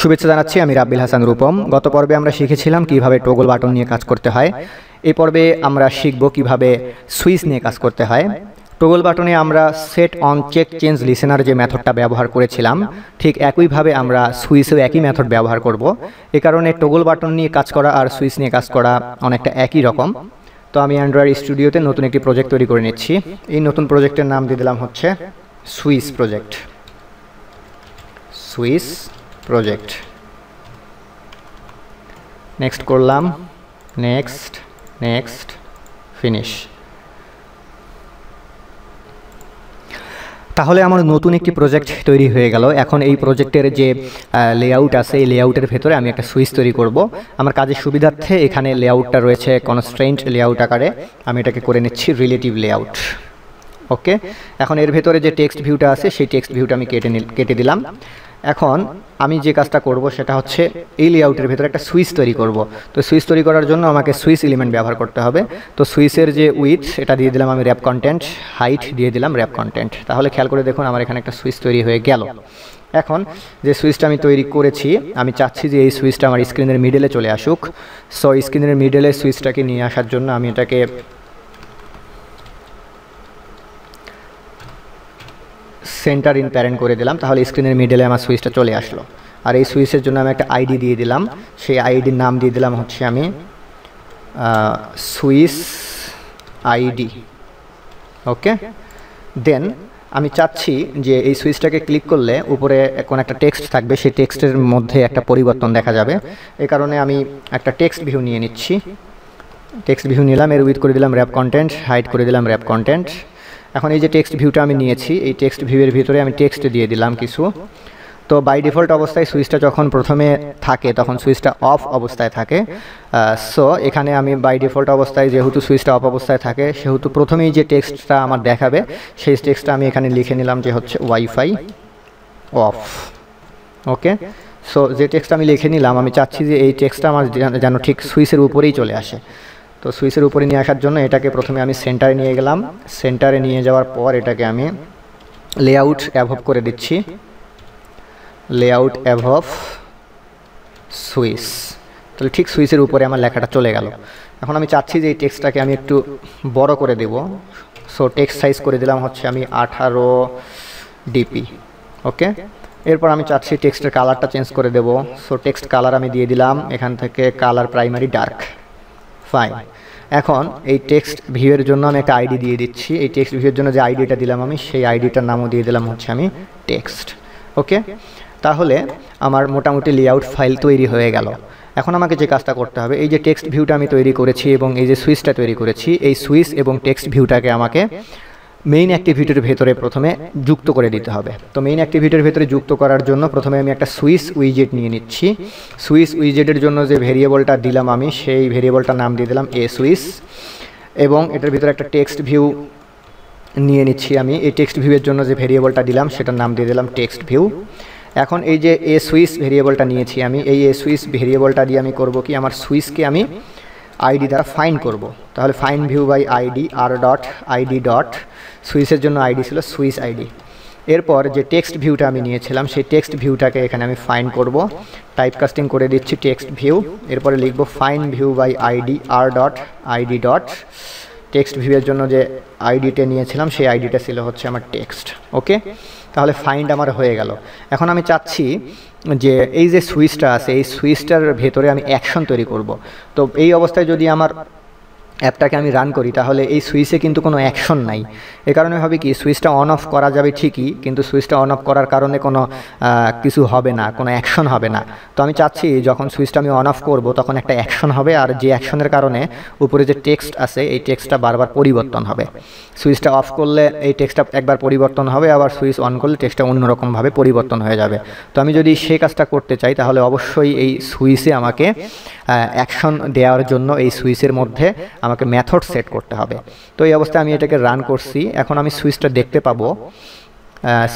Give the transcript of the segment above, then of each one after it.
শুভেচ্ছা জানাচ্ছি আমি রাব্বিল হাসান রূপম। গত পর্বে আমরা শিখেছিলাম কীভাবে টোগল বাটন নিয়ে কাজ করতে হয়। এই পর্বে আমরা শিখব কীভাবে সুইচ নিয়ে কাজ করতে হয়। টোগল বাটনে আমরা set on check change listener যে মেথডটা ব্যবহার করেছিলাম, ঠিক একইভাবে আমরা সুইচেও একই মেথড ব্যবহার করব। এ কারণে টোগল বাটন নিয়ে কাজ করা আর সুইচ নিয়ে কাজ করা অনেকটা একই রকম। তো আমি অ্যান্ড্রয়েড স্টুডিওতে নতুন একটি প্রজেক্ট তৈরি করে নিচ্ছি। এই নতুন প্রজেক্টের নাম দিয়ে দিলাম হচ্ছে switch project. Switch project next করলাম. নেক্সট নেক্সট ফিনিশ তাহলে আমার নতুন একটি প্রজেক্ট তৈরি হয়ে গেল। এখন এই প্রজেক্টের যে লেআউট আছে, এই লেআউটের ভেতরে আমি একটা সুইচ তৈরি করব। আমার কাজের সুবিধার্থে এখানে লেআউটটা রয়েছে কনস্ট্রেন্ট লেআউট আকারে। আমি এটাকে করে নিচ্ছি রিলেটিভ লেআউট ওকে? এখন এর ভেতরে যে টেক্সট ভিউটা আছে, সেই টেক্সট ভিউটা আমি কেটে কেটে দিলাম। এখন আমি যে কাজটা করব সেটা হচ্ছে এই লেআউটের ভেতরে একটা সুইচ তৈরি করব। তো সুইচ তৈরি করার জন্য আমাকে সুইচ এলিমেন্ট ব্যবহার করতে হবে। তো সুইচের যে উইথ এটা দিয়ে দিলাম আমি র্যাপ কন্টেন্ট হাইট দিয়ে দিলাম র্যাপ কন্টেন্ট তাহলে খেয়াল করে দেখুন আমার এখানে একটা সুইচ তৈরি হয়ে গেল। এখন যে সুইচটা আমি তৈরি করেছি, আমি চাচ্ছি যে এই সুইচটা আমার স্ক্রিনের মিডলে চলে আসুক। সো স্ক্রিনের মিডলে সুইচটাকে নিয়ে আসার জন্য আমি এটাকে সেন্টার ইন প্যারেন্ট করে দিলাম, তাহলে স্ক্রিনের মিডেলে আমার সুইচটা চলে আসলো। আর এই সুইচের জন্য আমি একটা আইডি দিয়ে দিলাম, সেই আইডির নাম দিয়ে দিলাম হচ্ছে আমি সুইচ আইডি ওকে? দেন আমি চাচ্ছি যে এই সুইচটাকে ক্লিক করলে উপরে কোন একটা টেক্সট থাকবে, সেই টেক্সটের মধ্যে একটা পরিবর্তন দেখা যাবে। এ কারণে আমি একটা টেক্সট ভিউ নিয়ে নিচ্ছি। টেক্সট ভিউ নিলাম, এর উইথ করে দিলাম র্যাপ কন্টেন্ট হাইড করে দিলাম র্যাপ কন্টেন্ট এখন এই যে টেক্সট ভিউটা আমি নিয়েছি, এই টেক্সট ভিউয়ের ভিতরে আমি টেক্সট দিয়ে দিলাম কিছু। তো বাই ডিফল্ট অবস্থায় সুইচটা যখন প্রথমে থাকে, তখন সুইচটা অফ অবস্থায় থাকে। সো এখানে আমি বাই ডিফল্ট অবস্থায় যেহেতু সুইচটা অফ অবস্থায় থাকে, সেহেতু প্রথমেই যে টেক্সটটা আমার দেখাবে, সেই টেক্সটটা আমি এখানে লিখে নিলাম যে হচ্ছে ওয়াইফাই অফ ওকে সো যে টেক্সট আমি লিখে নিলাম, আমি চাচ্ছি যে এই টেক্সটটা আমার যেন ঠিক সুইচের উপরেই চলে আসে। তো সুইচের উপরে নিয়ে আসার জন্য এটাকে প্রথমে আমি সেন্টারে নিয়ে গেলাম। সেন্টারে নিয়ে যাওয়ার পর এটাকে আমি লেআউট অ্যাভভ করে দিচ্ছি। লেআউট অ্যাভভ সুইচ। তাহলে ঠিক সুইচের উপরে আমার লেখাটা চলে গেল। এখন আমি চাচ্ছি যে এই টেক্সটটাকে আমি একটু বড় করে দেব। সো টেক্সট সাইজ করে দিলাম হচ্ছে আমি আঠারো ডিপি। ওকে এরপর আমি চাচ্ছি টেক্সটের কালারটা চেঞ্জ করে দেব। সো টেক্সট কালার আমি দিয়ে দিলাম। এখান থেকে কালার প্রাইমারি ডার্ক ফাইন এখন এই টেক্সট ভিউয়ের জন্য আমি একটা আইডি দিয়ে দিচ্ছি। এই টেক্সট ভিউয়ের জন্য যে আইডিটা দিলাম আমি, সেই আইডিটার নামও দিয়ে দিলাম হচ্ছে আমি টেক্সট ওকে তাহলে আমার মোটামুটি লেআউট ফাইল তৈরি হয়ে গেল। এখন আমাকে যে কাজটা করতে হবে, এই যে টেক্সট ভিউটা আমি তৈরি করেছি এবং এই যে সুইচটা তৈরি করেছি, এই সুইচ এবং টেক্সট ভিউটাকে আমাকে মেইন অ্যাক্টিভিটির ভেতরে প্রথমে যুক্ত করে দিতে হবে। তো মেইন অ্যাক্টিভিটির ভেতরে যুক্ত করার জন্য প্রথমে আমি একটা সুইস উইজেট নিয়ে নিচ্ছি। সুইস উইজেটের জন্য যে ভেরিয়েবলটা দিলাম আমি, সেই ভেরিয়েবলটার নাম দিয়ে দিলাম এ সুইচ এবং এটার ভিতরে একটা টেক্সট ভিউ নিয়ে নিচ্ছি আমি। এই টেক্সট ভিউয়ের জন্য যে ভেরিয়েবলটা দিলাম, সেটার নাম দিয়ে দিলাম টেক্সট ভিউ এখন এই যে এ সুইস ভেরিয়েবলটা নিয়েছি আমি, এই এ সুইচ ভেরিয়েবলটা দিয়ে আমি করব কি, আমার সুইচকে আমি আইডি দ্বারা ফাইন করব। তাহলে find view by ID R dot ID dot সুইচের জন্য আইডি ছিল সুইচ আইডি। এরপর যে টেক্সট ভিউটা আমি নিয়েছিলাম, সেই টেক্সট ভিউটাকে এখানে আমি ফাইন করব। টাইপ কাস্টিং করে দিচ্ছি টেক্সট ভিউ। এরপরে লিখব find view by ID R dot ID dot text ভিউয়ের জন্য যে আইডিটা নিয়েছিলাম, সেই আইডিটা ছিল হচ্ছে আমার টেক্সট। ওকে? তাহলে ফাইন্ড আমার হয়ে গেল। এখন আমি চাচ্ছি যে এই যে সুইচটা আছে, এই সুইচটার ভেতরে আমি অ্যাকশন তৈরি করব। তো এই অবস্থায় যদি আমার অ্যাপটাকে আমি রান করি, তাহলে এই সুইচে কিন্তু কোনো অ্যাকশন নাই। এ কারণে হবে কি, সুইচটা অন অফ করা যাবে ঠিকই, কিন্তু সুইচটা অন অফ করার কারণে কোনো কিছু হবে না, কোনো অ্যাকশন হবে না। তো আমি চাচ্ছি, যখন সুইচটা আমি অন অফ করব, তখন একটা অ্যাকশন হবে, আর যে অ্যাকশনের কারণে উপরে যে টেক্সট আছে, এই টেক্সটটা বারবার পরিবর্তন হবে। সুইচটা অফ করলে এই টেক্সটটা একবার পরিবর্তন হবে, আবার সুইচ অন করলে টেক্সটটা অন্যরকমভাবে পরিবর্তন হয়ে যাবে। তো আমি যদি সেই কাজটা করতে চাই, তাহলে অবশ্যই এই সুইচে আমাকে অ্যাকশন দেওয়ার জন্য এই সুইচের মধ্যে আমাকে মেথড সেট করতে হবে। তো এই অবস্থায় আমি এটাকে রান করছি। এখন আমি সুইচটা দেখতে পাবো।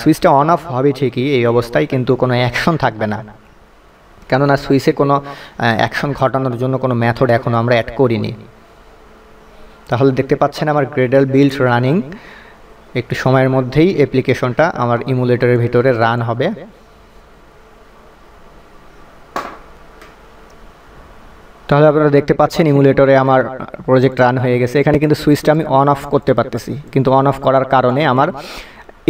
সুইচটা অন অফ হবে ঠিকই, এই অবস্থায় কিন্তু কোনো অ্যাকশন থাকবে না। কেননা সুইচে কোনো অ্যাকশন ঘটানোর জন্য কোনো মেথড এখনও আমরা অ্যাড করিনি। তাহলে দেখতে পাচ্ছেন আমার গ্রেডাল বিল্ড রানিং একটু সময়ের মধ্যেই অ্যাপ্লিকেশনটা আমার ইমুলেটরের ভিতরে রান হবে। তাহলে আপনারা দেখতে পাচ্ছেন ইমুলেটরে আমার প্রজেক্ট রান হয়ে গেছে। এখানে কিন্তু সুইচটা আমি অন অফ করতে পারতেছি। কিন্তু অন অফ করার কারণে আমার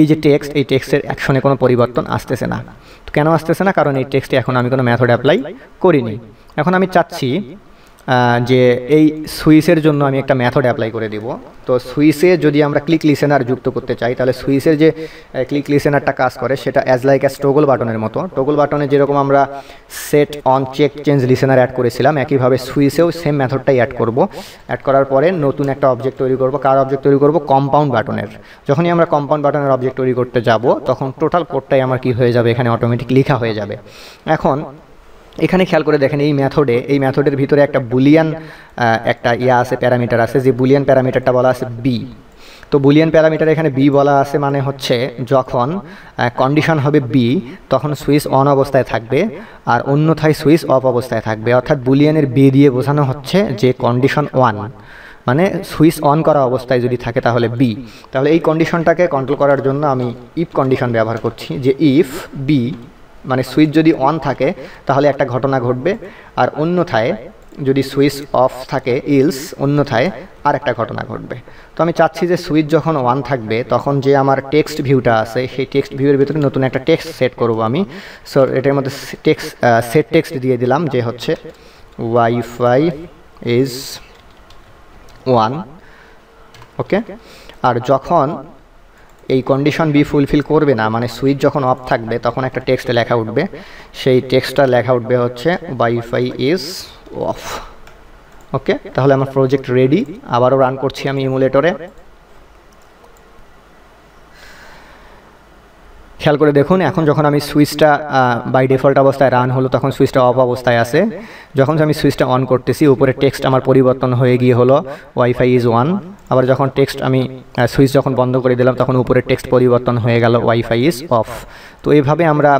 এই যে টেক্সট এই টেক্সটের অ্যাকশনে কোনো পরিবর্তন আসতেছে না। তো কেন আসতেছে না? কারণ এই টেক্সটে এখন আমি কোনো ম্যাথড অ্যাপ্লাই করিনি। এখন আমি চাচ্ছি যে এই সুইসের জন্য আমি একটা মেথড অ্যাপ্লাই করে দিব। তো সুইসে যদি আমরা ক্লিক লিসেনার যুক্ত করতে চাই, তাহলে সুইসের যে ক্লিক লিসেনারটা কাজ করে, সেটা অ্যাজ লাইক অ্যাজ টোগল বাটনের মতো। টোগল বাটনে যেরকম আমরা set on check change listener add করেছিলাম, একইভাবে সুইসেও সেম মেথডটাই অ্যাড করব। অ্যাড করার পরে নতুন একটা অবজেক্ট তৈরি করব। কার অবজেক্ট তৈরি করব? কম্পাউন্ড বাটনের। যখনই আমরা কম্পাউন্ড বাটনের অবজেক্ট তৈরি করতে যাব, তখন টোটাল কোডটাই আমার কি হয়ে যাবে? এখানে অটোমেটিক লেখা হয়ে যাবে। এখন এখানে খেয়াল করে দেখেন এই মেথডে এই মেথডের ভিতরে একটা বুলিয়ান একটা ইয়া আছে প্যারামিটার আছে, যে বুলিয়ান প্যারামিটারটা বলা আছে বি তো বুলিয়ান প্যারামিটার এখানে বি বলা আছে মানে হচ্ছে যখন কন্ডিশন হবে বি তখন সুইচ অন অবস্থায় থাকবে আর অন্যথায় সুইচ অফ অবস্থায় থাকবে। অর্থাৎ বুলিয়ানের বি দিয়ে বোঝানো হচ্ছে যে কন্ডিশন ওয়ান মানে সুইচ অন করা অবস্থায় যদি থাকে তাহলে বি তাহলে এই কন্ডিশনটাকে কন্ট্রোল করার জন্য আমি ইফ কন্ডিশন ব্যবহার করছি, যে ইফ বি মানে সুইচ যদি অন থাকে, তাহলে একটা ঘটনা ঘটবে। আর অন্যথায় যদি সুইচ অফ থাকে, ইলস, অন্যথায় আর একটা ঘটনা ঘটবে। তো আমি চাচ্ছি যে সুইচ যখন ওয়ান থাকবে, তখন যে আমার টেক্সট ভিউটা আছে, সেই টেক্সট ভিউয়ের ভিতরে নতুন একটা টেক্সট সেট করব আমি। সো এটার মধ্যে টেক্সট সেট টেক্সট দিয়ে দিলাম যে হচ্ছে ওয়াইফাই ইজ ওয়ান ওকে আর যখন এই কন্ডিশন বি ফুলফিল করবে না মানে সুইচ যখন অফ থাকবে, তখন একটা টেক্সট লেখা উঠবে। সেই টেক্সটটা লেখা উঠবে হচ্ছে ওয়াইফাই ইজ অফ ওকে তাহলে আমার প্রজেক্ট রেডি আবারও রান করছি আমি ইমুলেটরে খেয়াল করে দেখুন, এখন যখন আমি সুইচটা বাই ডিফল্ট অবস্থায় রান হলো, তখন সুইচটা অফ অবস্থায় আছে। যখন আমি সুইচটা অন করতেছি, উপরে টেক্সট আমার পরিবর্তন হয়ে গিয়ে হলো ওয়াইফাই ইজ ওয়ান আবার যখন টেক্সট আমি সুইচ যখন বন্ধ করে দিলাম, তখন উপরে টেক্সট পরিবর্তন হয়ে গেল ওয়াইফাই ইজ অফ তো এইভাবে আমরা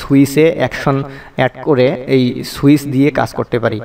সুইচে অ্যাকশন অ্যাড করে এই সুইচ দিয়ে কাজ করতে পারি।